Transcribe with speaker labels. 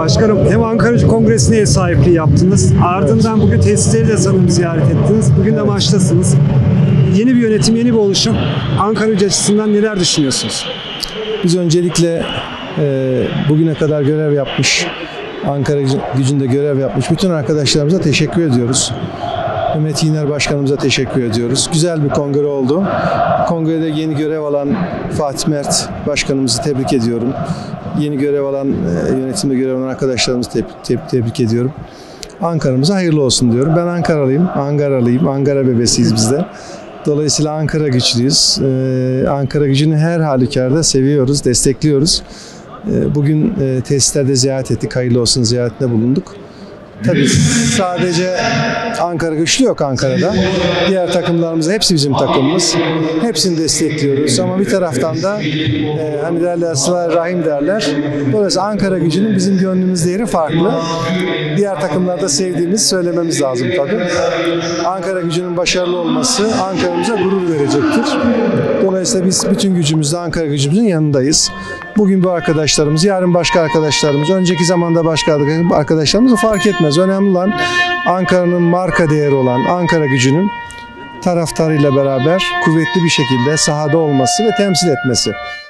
Speaker 1: Başkanım hem Ankara Kongresi'ne ev sahipliği yaptınız. Ardından bugün tesisleri de sanırım ziyaret ettiniz. Bugün de maçtasınız. Yeni bir yönetim, yeni bir oluşum. Ankara Gücü açısından neler düşünüyorsunuz?
Speaker 2: Biz öncelikle e, bugüne kadar görev yapmış, Ankara gücünde görev yapmış bütün arkadaşlarımıza teşekkür ediyoruz. Mehmet Yiner Başkanımıza teşekkür ediyoruz. Güzel bir kongre oldu. Kongrede yeni görev alan Fatih Mert Başkanımızı tebrik ediyorum. Yeni görev alan, e, yönetimde görev alan arkadaşlarımızı teb- teb- tebrik ediyorum. Ankara'mıza hayırlı olsun diyorum. Ben Ankaralıyım, Ankaralıyım, Ankara bebesiyiz biz de. Dolayısıyla Ankara güçlüyüz. Ee, Ankara gücünü her halükarda seviyoruz, destekliyoruz. Ee, bugün e, tesislerde ziyaret ettik, hayırlı olsun ziyaretinde bulunduk. Tabii sadece Ankara güçlü yok Ankara'da. Diğer takımlarımız hepsi bizim takımımız. Hepsini destekliyoruz ama bir taraftan da e, hani derler sıla rahim derler. Dolayısıyla Ankara gücünün bizim gönlümüzde yeri farklı. Diğer takımlarda sevdiğimiz söylememiz lazım tabii. Ankara gücünün başarılı olması Ankara'mıza gurur verecektir. Dolayısıyla biz bütün gücümüzle Ankara gücümüzün yanındayız. Bugün bu arkadaşlarımız, yarın başka arkadaşlarımız, önceki zamanda başka arkadaşlarımız fark etmez. Önemli olan Ankara'nın marka değeri olan Ankara gücünün taraftarıyla beraber kuvvetli bir şekilde sahada olması ve temsil etmesi.